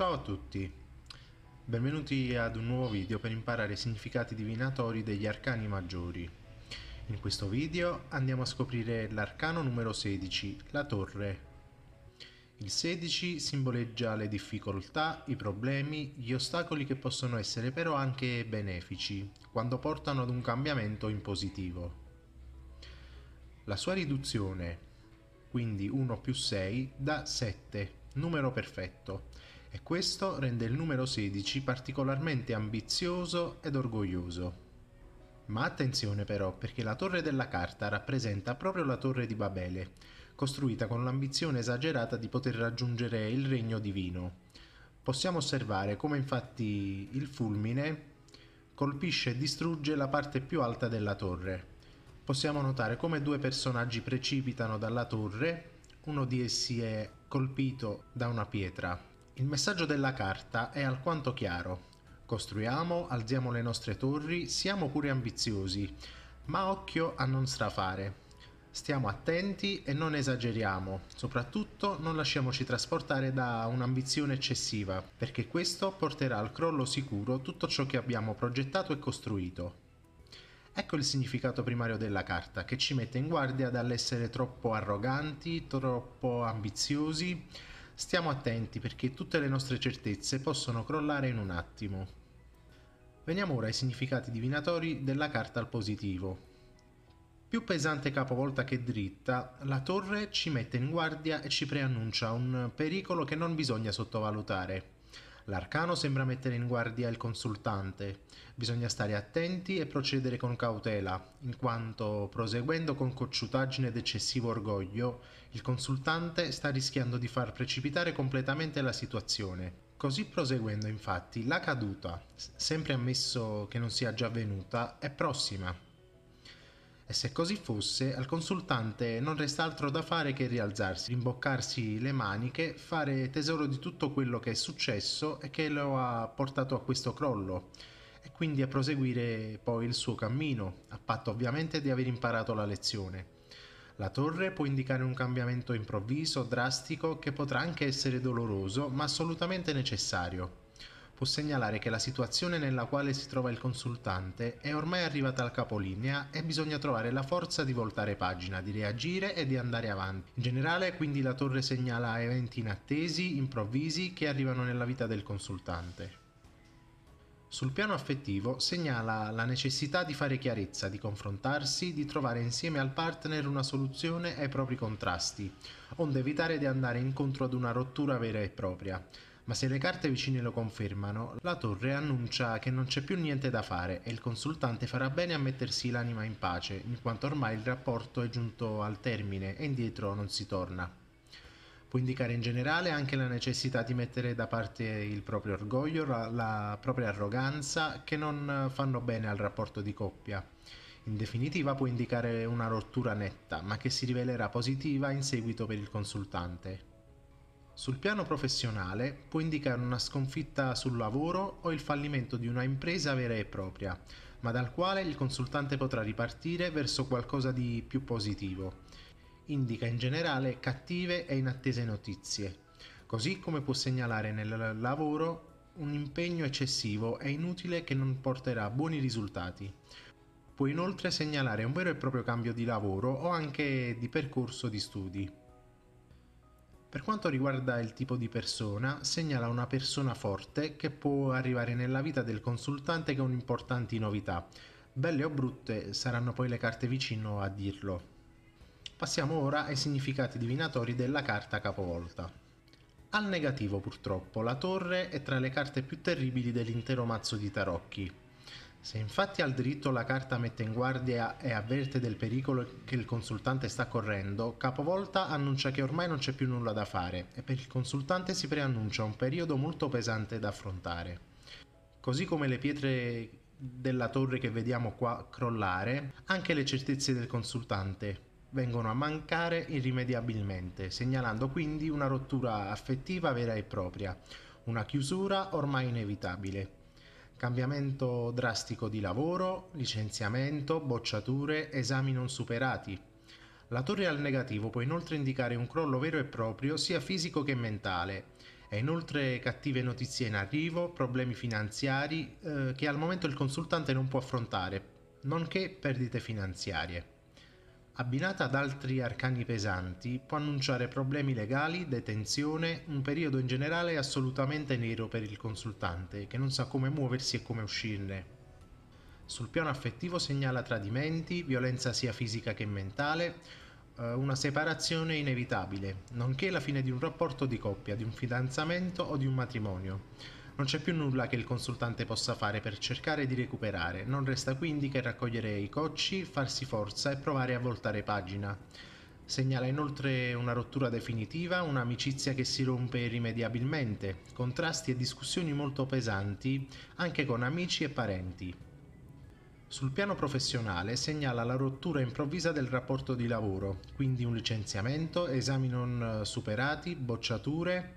Ciao a tutti, benvenuti ad un nuovo video per imparare i significati divinatori degli arcani maggiori. In questo video andiamo a scoprire l'arcano numero 16, la torre. Il 16 simboleggia le difficoltà, i problemi, gli ostacoli che possono essere però anche benefici, quando portano ad un cambiamento in positivo. La sua riduzione, quindi 1 più 6, dà 7, numero perfetto, e questo rende il numero 16 particolarmente ambizioso ed orgoglioso. Ma attenzione però, perché la torre della carta rappresenta proprio la torre di Babele, costruita con l'ambizione esagerata di poter raggiungere il regno divino. Possiamo osservare come infatti il fulmine colpisce e distrugge la parte più alta della torre. Possiamo notare come due personaggi precipitano dalla torre, uno di essi è colpito da una pietra il messaggio della carta è alquanto chiaro. Costruiamo, alziamo le nostre torri, siamo pure ambiziosi, ma occhio a non strafare. Stiamo attenti e non esageriamo, soprattutto non lasciamoci trasportare da un'ambizione eccessiva, perché questo porterà al crollo sicuro tutto ciò che abbiamo progettato e costruito. Ecco il significato primario della carta, che ci mette in guardia dall'essere troppo arroganti, troppo ambiziosi, Stiamo attenti perché tutte le nostre certezze possono crollare in un attimo. Veniamo ora ai significati divinatori della carta al positivo. Più pesante capovolta che dritta, la torre ci mette in guardia e ci preannuncia un pericolo che non bisogna sottovalutare. L'arcano sembra mettere in guardia il consultante. Bisogna stare attenti e procedere con cautela, in quanto proseguendo con cocciutaggine ed eccessivo orgoglio, il consultante sta rischiando di far precipitare completamente la situazione. Così proseguendo, infatti, la caduta, sempre ammesso che non sia già avvenuta, è prossima. E se così fosse, al consultante non resta altro da fare che rialzarsi, rimboccarsi le maniche, fare tesoro di tutto quello che è successo e che lo ha portato a questo crollo, e quindi a proseguire poi il suo cammino, a patto ovviamente di aver imparato la lezione. La torre può indicare un cambiamento improvviso, drastico, che potrà anche essere doloroso, ma assolutamente necessario può segnalare che la situazione nella quale si trova il consultante è ormai arrivata al capolinea e bisogna trovare la forza di voltare pagina, di reagire e di andare avanti. In generale, quindi, la torre segnala eventi inattesi, improvvisi, che arrivano nella vita del consultante. Sul piano affettivo segnala la necessità di fare chiarezza, di confrontarsi, di trovare insieme al partner una soluzione ai propri contrasti, onde evitare di andare incontro ad una rottura vera e propria ma se le carte vicine lo confermano, la torre annuncia che non c'è più niente da fare e il consultante farà bene a mettersi l'anima in pace, in quanto ormai il rapporto è giunto al termine e indietro non si torna. Può indicare in generale anche la necessità di mettere da parte il proprio orgoglio, la, propria arroganza, che non fanno bene al rapporto di coppia. In definitiva può indicare una rottura netta, ma che si rivelerà positiva in seguito per il consultante. Sul piano professionale può indicare una sconfitta sul lavoro o il fallimento di una impresa vera e propria, ma dal quale il consultante potrà ripartire verso qualcosa di più positivo. Indica in generale cattive e inattese notizie, così come può segnalare nel lavoro un impegno eccessivo e inutile che non porterà buoni risultati. Può inoltre segnalare un vero e proprio cambio di lavoro o anche di percorso di studi. Per quanto riguarda il tipo di persona, segnala una persona forte che può arrivare nella vita del consultante con importanti novità. Belle o brutte saranno poi le carte vicino a dirlo. Passiamo ora ai significati divinatori della carta capovolta. Al negativo purtroppo, la torre è tra le carte più terribili dell'intero mazzo di tarocchi. Se infatti al dritto la carta mette in guardia e avverte del pericolo che il consultante sta correndo, capovolta annuncia che ormai non c'è più nulla da fare e per il consultante si preannuncia un periodo molto pesante da affrontare. Così come le pietre della torre che vediamo qua crollare, anche le certezze del consultante vengono a mancare irrimediabilmente, segnalando quindi una rottura affettiva vera e propria, una chiusura ormai inevitabile cambiamento drastico di lavoro, licenziamento, bocciature, esami non superati. La torre al negativo può inoltre indicare un crollo vero e proprio sia fisico che mentale e inoltre cattive notizie in arrivo, problemi finanziari eh, che al momento il consultante non può affrontare, nonché perdite finanziarie abbinata ad altri arcani pesanti, può annunciare problemi legali, detenzione, un periodo in generale assolutamente nero per il consultante, che non sa come muoversi e come uscirne. Sul piano affettivo segnala tradimenti, violenza sia fisica che mentale, eh, una separazione inevitabile, nonché la fine di un rapporto di coppia, di un fidanzamento o di un matrimonio non c'è più nulla che il consultante possa fare per cercare di recuperare, non resta quindi che raccogliere i cocci, farsi forza e provare a voltare pagina. Segnala inoltre una rottura definitiva, un'amicizia che si rompe irrimediabilmente, contrasti e discussioni molto pesanti anche con amici e parenti. Sul piano professionale segnala la rottura improvvisa del rapporto di lavoro, quindi un licenziamento, esami non superati, bocciature,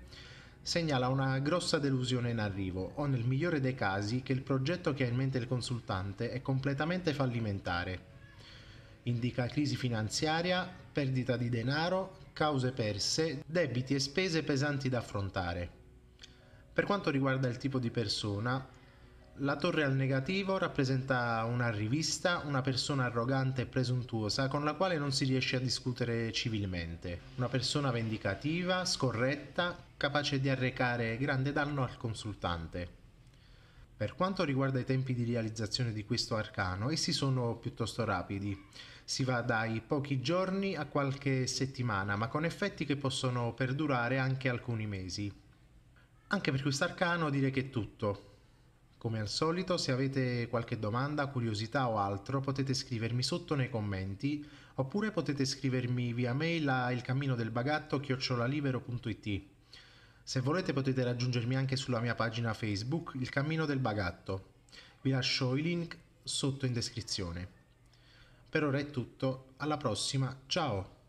segnala una grossa delusione in arrivo o nel migliore dei casi che il progetto che ha in mente il consultante è completamente fallimentare. Indica crisi finanziaria, perdita di denaro, cause perse, debiti e spese pesanti da affrontare. Per quanto riguarda il tipo di persona, la torre al negativo rappresenta una rivista, una persona arrogante e presuntuosa con la quale non si riesce a discutere civilmente, una persona vendicativa, scorretta, capace di arrecare grande danno al consultante. Per quanto riguarda i tempi di realizzazione di questo arcano, essi sono piuttosto rapidi. Si va dai pochi giorni a qualche settimana, ma con effetti che possono perdurare anche alcuni mesi. Anche per questo arcano direi che è tutto. Come al solito, se avete qualche domanda, curiosità o altro, potete scrivermi sotto nei commenti oppure potete scrivermi via mail a ilcamminodelbagatto@libero.it. Se volete potete raggiungermi anche sulla mia pagina Facebook Il Cammino del Bagatto. Vi lascio i link sotto in descrizione. Per ora è tutto, alla prossima, ciao!